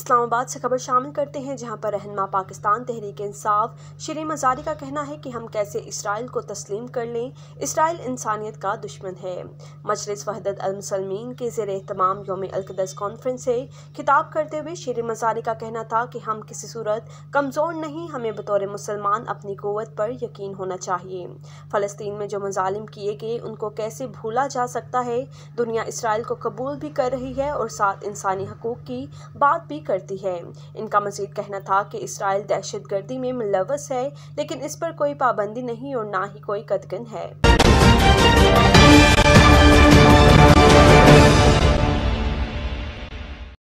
इस्लामाबाद से खबर शामिल करते हैं, जहाँ पर रहनमा पाकिस्तान तहरीक इंसाफ शरी मजारी का कहना है कि हम कैसे इसराइल को तस्लीम कर लें। इसराइल इंसानियत का दुश्मन है। मजलिस वहदत अलमसलमिन के जेर तमाम योम अलकदस कॉन्फ्रेंस से खिताब करते हुए शरी मजारी का कहना था कि हम किसी सूरत कमज़ोर नहीं, हमें बतौर मुसलमान अपनी क़वत पर यकीन होना चाहिए। फ़लस्तीन में जो मजालिम किए गए, उनको कैसे भूला जा सकता है? दुनिया इसराइल को कबूल भी कर रही है और साथ इंसानी हकूक़ की बात भी करती है। इनका मजीद कहना था कि इसराइल दहशत गर्दी में मुलवस है, लेकिन इस पर कोई पाबंदी नहीं और ना ही कोई कदगन है।